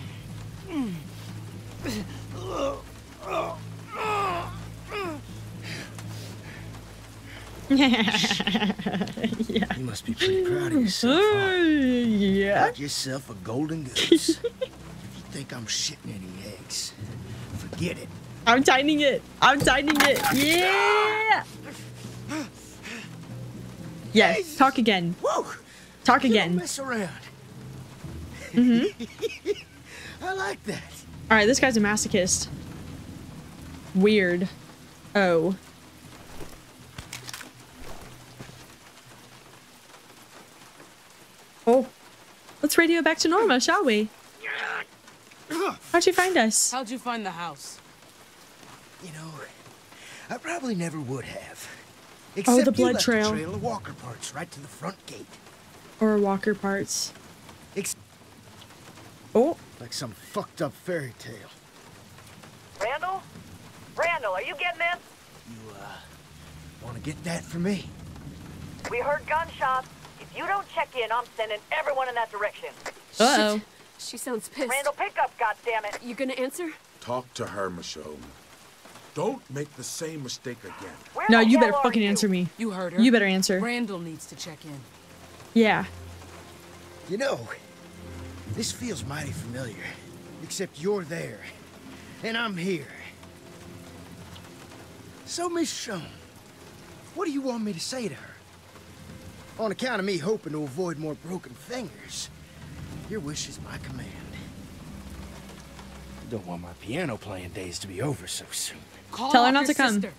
yeah. You must be pretty proud of yourself. huh? yeah. Got yourself a golden goose. if you think I'm shitting any eggs, forget it. I'm tightening it. I'm tightening it. Yeah. Yes. Talk again. Whoa! Talk You don't again. mess around. Mm-hmm. I like that. All right, this guy's a masochist. Weird. Oh. Oh. Let's radio back to Norma, shall we? How'd you find us? How'd you find the house? You know, I probably never would have. Oh, the blood left trail. A trail of walker parts right to the front gate. Or Walker parts. Ex- Oh. like some fucked up fairy tale. Randall? Randall, are you getting this? You, uh, want to get that for me? We heard gunshots. If you don't check in, I'm sending everyone in that direction. Uh-oh. She sounds pissed. Randall, pick up, goddammit. You gonna answer? Talk to her, Michonne. Don't make the same mistake again. Where No, you better fucking you? answer me. You heard her. You better answer. Randall needs to check in. Yeah. You know, this feels mighty familiar. Except you're there, and I'm here. So, Michonne, what do you want me to say to her? On account of me hoping to avoid more broken fingers, your wish is my command. Don't want my piano playing days to be over so soon. Call Tell her not to come. sister,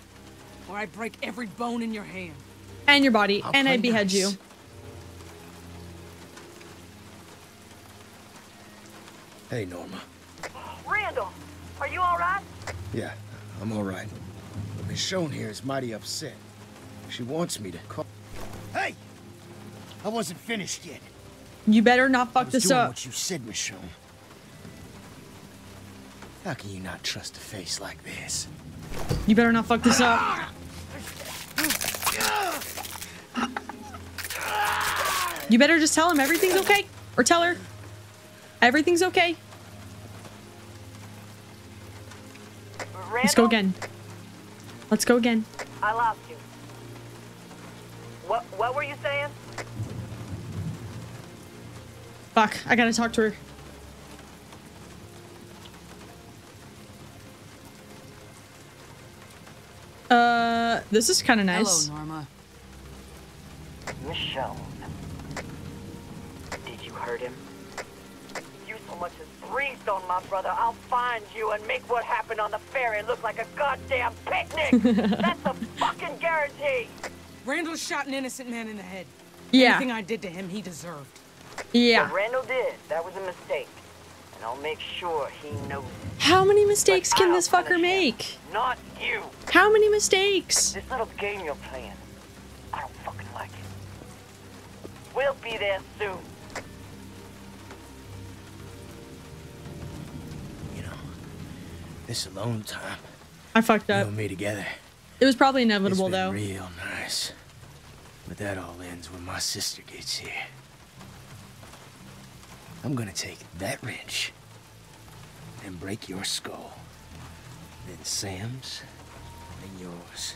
or I break every bone in your hand. And your body. I'll and I play behead nice. you. Hey, Norma. Randall, are you all right? Yeah, I'm all right. But Miss Michonne here is mighty upset. She wants me to call. Hey! I wasn't finished yet. You better not I fuck was this doing up. what you said, Michonne. How can you not trust a face like this? You better not fuck this up. You better just tell him everything's okay. Or tell her everything's okay. Let's go again. Let's go again. I lost you. What What were you saying? Fuck, I gotta talk to her. Uh, this is kind of nice. Hello, Norma. Michonne. Did you hurt him? You so much as breathed on my brother, I'll find you and make what happened on the ferry look like a goddamn picnic! That's a fucking guarantee! Randall shot an innocent man in the head. Yeah. Anything I did to him, he deserved. Yeah. What Randall did, that was a mistake. And I'll make sure he knows. How many mistakes But can I'll this fucker punish him, make? Not you! How many mistakes? This little game you're playing, I don't fucking like it. We'll be there soon. You know, This alone time. I fucked You up. and me together. It was probably It's inevitable been though. real nice. But that all ends when my sister gets here. I'm gonna take that wrench and break your skull. Then Sam's and yours.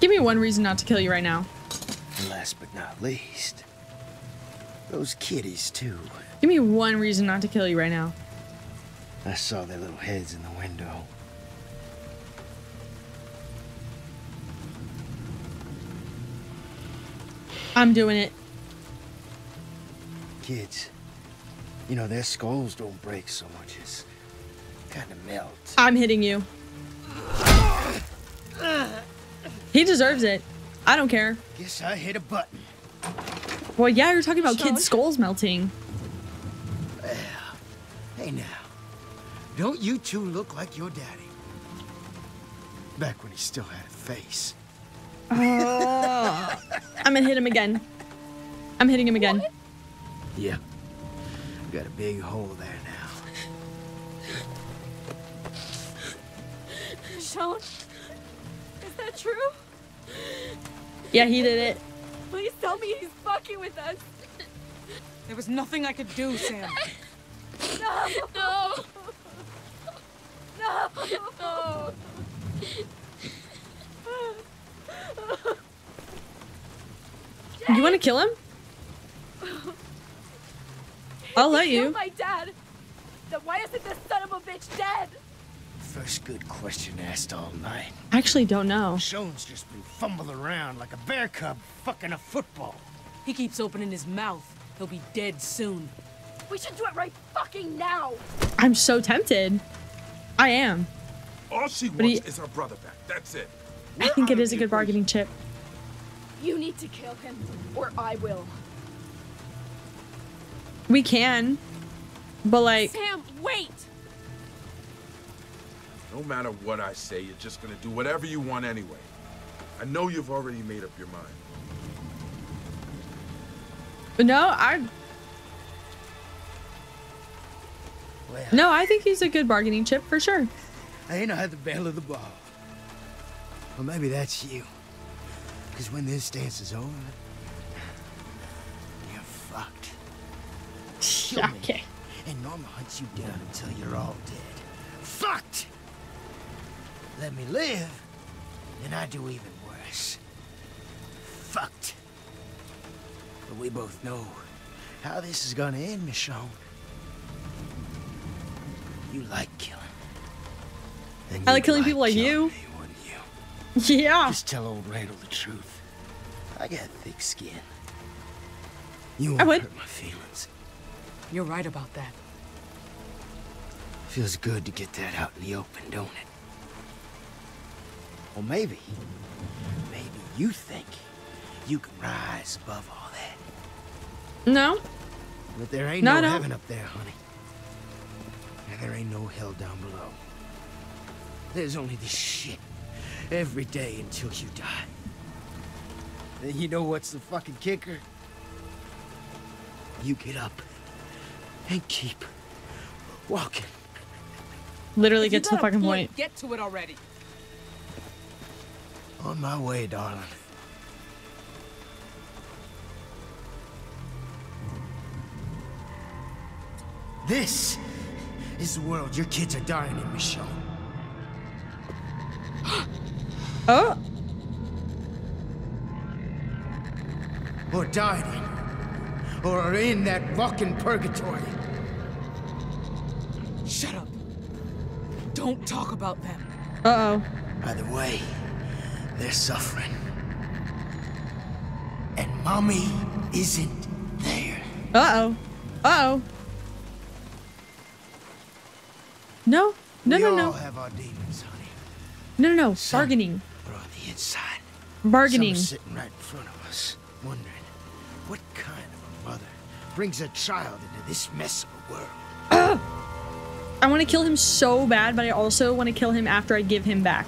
Give me one reason not to kill you right now. And last but not least, those kitties too. Give me one reason not to kill you right now. I saw their little heads in the window. I'm doing it. Kids, you know, their skulls don't break so much as kind of melt. I'm hitting you. He deserves it. I don't care. Guess I hit a button. Well, yeah, you're talking about Sean? kids' skulls melting. Hey now, don't you two look like your daddy? Back when he still had a face. Oh. I'm gonna hit him again. I'm hitting him again. Yeah. Got a big hole there now. Michonne, is that true? Yeah, he did it. Please tell me he's fucking with us. There was nothing I could do, Sam. No. No. No. No. You want to kill him? I'll let you. my dad. Then why isn't this son of a bitch dead? First good question asked all night. I actually don't know. Sean's just been fumbling around like a bear cub fucking a football. He keeps opening his mouth. He'll be dead soon. We should do it right fucking now. I'm so tempted. I am. All she But wants he- is her brother back. That's it. I think it is a good bargaining chip. You need to kill him, or I will. We can. But like, Sam, wait! No matter what I say, you're just gonna do whatever you want anyway. I know you've already made up your mind. no, I. No, I think he's a good bargaining chip for sure. I ain't had the bell of the ball. Well, maybe that's you. Because when this dance is over, you're fucked. Kill me, Okay. And Norma hunts you down until you're all dead. Fucked! Let me live, and I do even worse. Fucked. But we both know how this is gonna end, Michonne. You like killing. Then I like killing people like you. me, you? Yeah. Just tell old Randall the truth. I got thick skin. You won't would. hurt my feelings. You're right about that. Feels good to get that out in the open, don't it? Or maybe, maybe you think you can rise above all that. No. But there ain't No, no, no. heaven up there, honey. And there ain't no hell down below. There's only this shit every day until you die. And you know what's the fucking kicker? You get up and keep walking. Literally If get to the fucking point. Get to it already. On my way, darling. This is the world your kids are dying in, Michonne. Oh. Or dying in. Or are in that fucking purgatory. Shut up. Don't talk about them. Uh oh. By the way, they're suffering. And mommy isn't there. Uh oh. Uh oh. No. No, we no, all no. have our demons, honey. No, no, no. Bargaining. But on the inside, Bargaining. Some are sitting right in front of us, wondering brings a child into this mess of a world. I want to kill him so bad, but I also want to kill him after I give him back.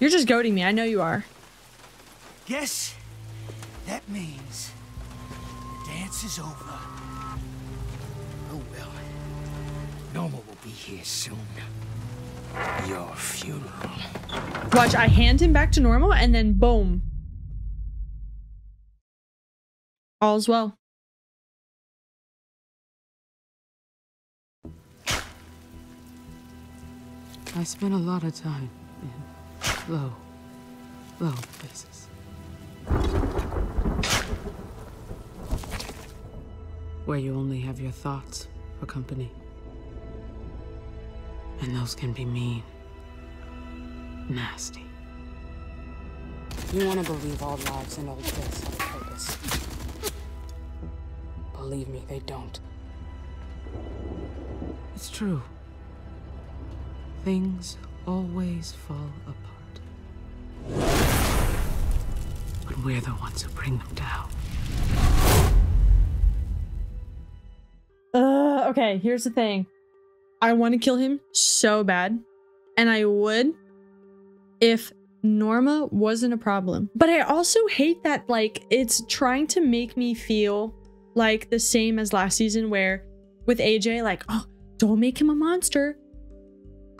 You're just goading me. I know you are. Guess that means the dance is over. Oh well. Norma will be here soon. Your funeral. Watch, I hand him back to Norma and then boom. All's well. I spent a lot of time in low, low places. Where you only have your thoughts for company. And those can be mean, nasty. You want to believe all lives and old deaths have a purpose. Believe me, they don't. It's true. Things always fall apart. But we're the ones who bring them down. Uh, okay, here's the thing. I want to kill him so bad. And I would if Norma wasn't a problem. But I also hate that, like, it's trying to make me feel like the same as last season, where with AJ, like, oh, don't make him a monster.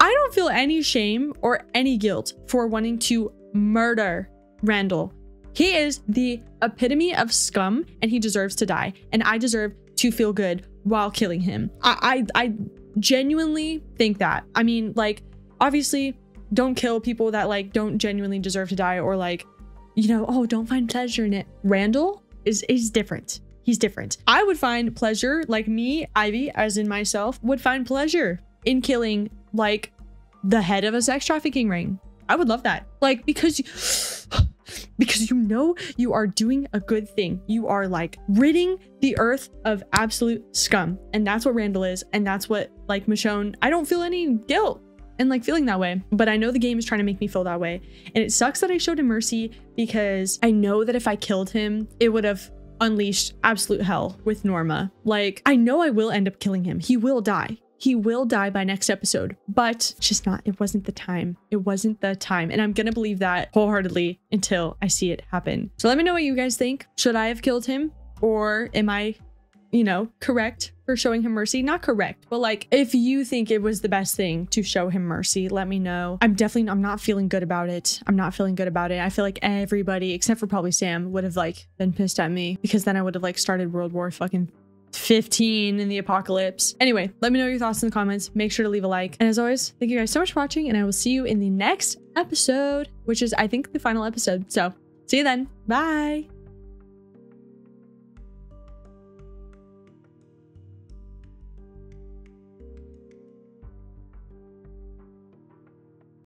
I don't feel any shame or any guilt for wanting to murder Randall. He is the epitome of scum and he deserves to die. And I deserve to feel good while killing him. I, I, I genuinely think that. I mean, like, obviously, don't kill people that like don't genuinely deserve to die or like, you know, oh, don't find pleasure in it. Randall is is different. He's different. I would find pleasure, like me, Ivy, as in myself, would find pleasure in killing like the head of a sex trafficking ring. I would love that. Like because you because you know you are doing a good thing. You are like ridding the earth of absolute scum. And that's what Randall is. And that's what like Michonne, I don't feel any guilt and like feeling that way. But I know the game is trying to make me feel that way. And it sucks that I showed him mercy because I know that if I killed him, it would have unleashed absolute hell with Norma. Like, I know I will end up killing him. He will die. He will die by next episode, but just not, it wasn't the time. It wasn't the time. And I'm gonna believe that wholeheartedly until I see it happen. So let me know what you guys think. Should I have killed him? Or am I, you know, correct for showing him mercy? Not correct, but like if you think it was the best thing to show him mercy, let me know. I'm definitely, I'm not feeling good about it. I'm not feeling good about it. I feel like everybody, except for probably Sam, would have like been pissed at me because then I would have like started World War fucking 15 in the apocalypse. Anyway, let me know your thoughts in the comments. Make sure to leave a like. And as always, thank you guys so much for watching, and I will see you in the next episode, which is, I think, the final episode. So see you then. Bye.